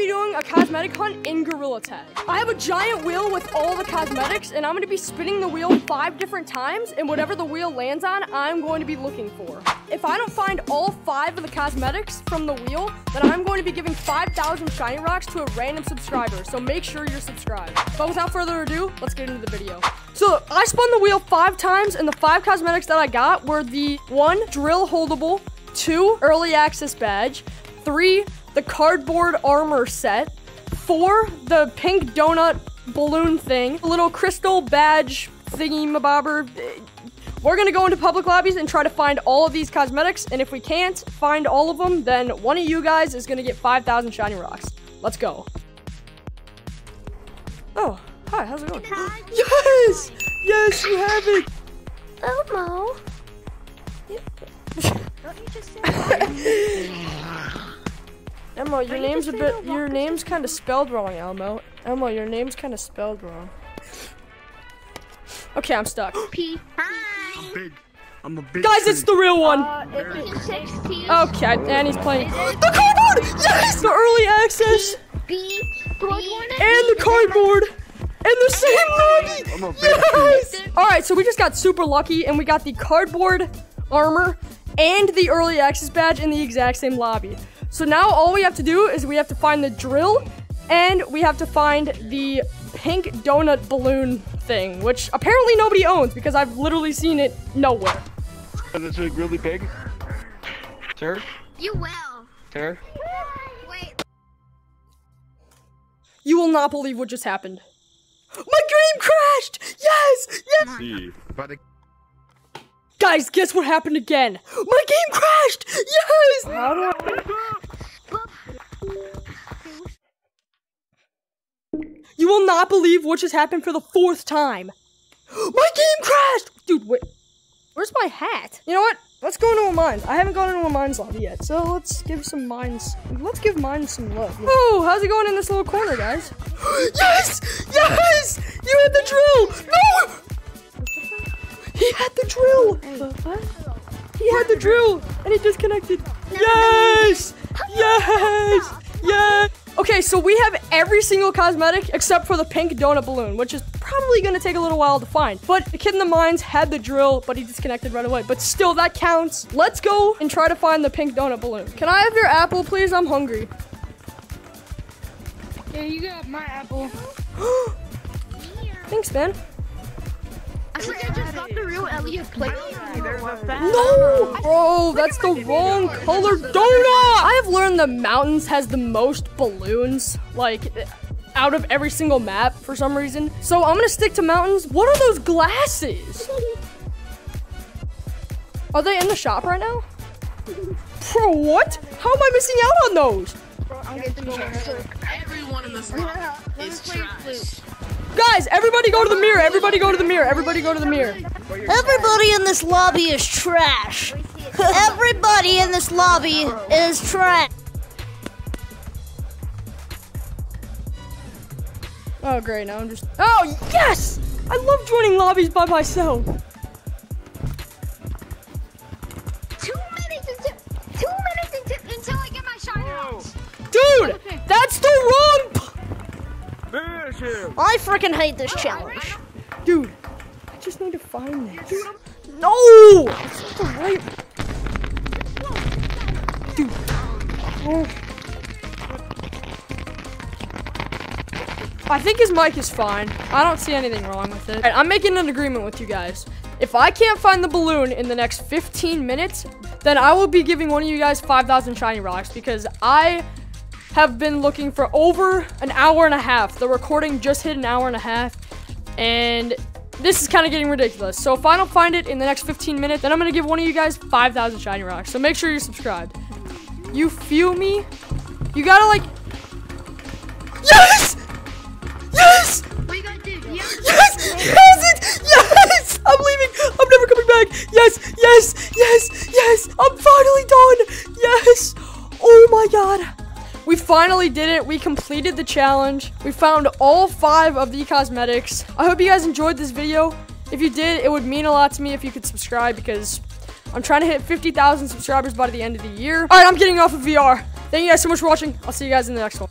be doing a cosmetic hunt in Gorilla Tag. I have a giant wheel with all the cosmetics, and I'm gonna be spinning the wheel five different times, and whatever the wheel lands on, I'm going to be looking for. If I don't find all five of the cosmetics from the wheel, then I'm going to be giving 5,000 shiny rocks to a random subscriber, so make sure you're subscribed. But without further ado, let's get into the video. So I spun the wheel five times, and the five cosmetics that I got were the one drill holdable, two early access badge, three the cardboard armor set, four the pink donut balloon thing, a little crystal badge thingy mabobber. We're gonna go into public lobbies and try to find all of these cosmetics, and if we can't find all of them, then one of you guys is gonna get 5,000 shiny rocks. Let's go. Oh, hi, how's it going? Yes! Yes, you have it! Elmo. Don't you just say Elmo, your you name's a bit, your name's kind of spelled wrong, Elmo. Elmo, your name's kind of spelled wrong. Okay, I'm stuck. P? Hi. big. I'm a big. Guys, it's the real one! Uh, it's 16. Okay, and he's playing. The cardboard! Yes! The early access! B. B. And the cardboard! And the same I'm lobby! Yes! Alright, so we just got super lucky and we got the cardboard armor and the early access badge in the exact same lobby. So now all we have to do is we have to find the drill and we have to find the pink donut balloon thing, which apparently nobody owns because I've literally seen it nowhere. Is this a really big? Sir? You will. Sir? Wait. You will not believe what just happened. My game crashed! Yes! Yes! See. By the Guys, guess what happened again? My game crashed! Yes! How do I... You will not believe what just happened for the fourth time. My game crashed! Dude, wait. Where's my hat? You know what? Let's go into a mine. I haven't gone into a mines lobby yet, so let's give some mines. Let's give mines some love. Oh, how's it going in this little corner, guys? yes! Yes! You had the drill! No! He had the drill! He had the drill! And he disconnected. Yes! Yes! Yes! Okay, so we have every single cosmetic except for the pink donut balloon, which is probably gonna take a little while to find. But the kid in the mines had the drill, but he disconnected right away. But still, that counts. Let's go and try to find the pink donut balloon. Can I have your apple, please? I'm hungry. Yeah, you got my apple. Thanks, man. I think I just got the real Elliot plate. No! Bro, that's the wrong color donut! I have learned the mountains has the most balloons, like, out of every single map for some reason. So I'm gonna stick to mountains. What are those glasses? Are they in the shop right now? Bro, what? How am I missing out on those? Everyone in this lot is trash. Everybody go to the mirror. Everybody go to the mirror. Everybody go to the mirror. Everybody in this lobby is trash. Everybody in this lobby is trash. Oh, great. Now I'm just. Oh, yes! I love joining lobbies by myself. Finish him. I freaking hate this challenge. Dude, I just need to find this. No! That's not the right. Dude. Oh. I think his mic is fine. I don't see anything wrong with it. Alright, I'm making an agreement with you guys. If I can't find the balloon in the next 15 minutes, then I will be giving one of you guys 5,000 shiny rocks because I have been looking for over an hour and a half. The recording just hit an hour and a half, and this is kind of getting ridiculous. So if I don't find it in the next 15 minutes, then I'm gonna give one of you guys 5,000 shiny rocks. So make sure you're subscribed. You feel me? You gotta like. Yes! Yes! Yes! Yes! Yes! I'm leaving. I'm never coming back. Yes! Yes! Yes! Yes! I'm finally done. Yes! Oh my god. We finally did it. We completed the challenge. We found all five of the cosmetics. I hope you guys enjoyed this video. If you did, it would mean a lot to me if you could subscribe because I'm trying to hit 50,000 subscribers by the end of the year. All right, I'm getting off of VR. Thank you guys so much for watching. I'll see you guys in the next one.